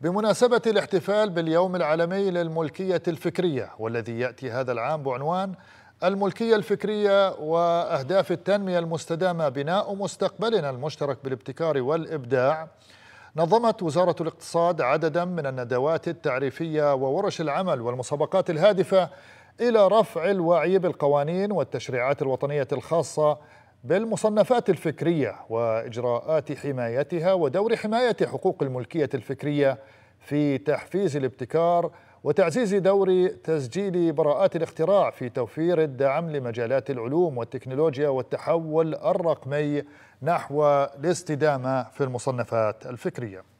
بمناسبة الاحتفال باليوم العالمي للملكية الفكرية والذي يأتي هذا العام بعنوان الملكية الفكرية وأهداف التنمية المستدامة بناء مستقبلنا المشترك بالابتكار والإبداع نظمت وزارة الاقتصاد عددا من الندوات التعريفية وورش العمل والمسابقات الهادفة إلى رفع الوعي بالقوانين والتشريعات الوطنية الخاصة بالمصنفات الفكرية وإجراءات حمايتها ودور حماية حقوق الملكية الفكرية في تحفيز الابتكار وتعزيز دور تسجيل براءات الاختراع في توفير الدعم لمجالات العلوم والتكنولوجيا والتحول الرقمي نحو الاستدامة في المصنفات الفكرية.